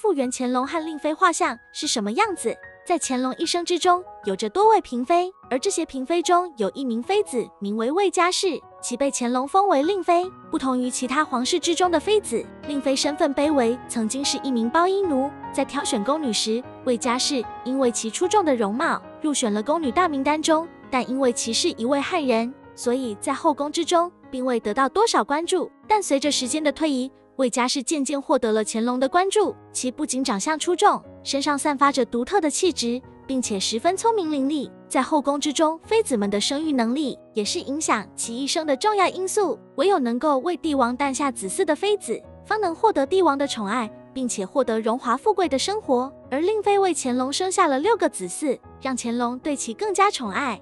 复原乾隆和令妃画像是什么样子。在乾隆一生之中，有着多位嫔妃，而这些嫔妃中有一名妃子名为魏佳氏，其被乾隆封为令妃。不同于其他皇室之中的妃子，令妃身份卑微，曾经是一名包衣奴。在挑选宫女时，魏佳氏因为其出众的容貌入选了宫女大名单中，但因为其是一位汉人，所以在后宫之中并未得到多少关注。但随着时间的推移，魏佳氏渐渐获得了乾隆的关注。其不仅长相出众，身上散发着独特的气质，并且十分聪明伶俐。在后宫之中，妃子们的生育能力也是影响其一生的重要因素。唯有能够为帝王诞下子嗣的妃子，方能获得帝王的宠爱，并且获得荣华富贵的生活。而令妃为乾隆生下了六个子嗣，让乾隆对其更加宠爱。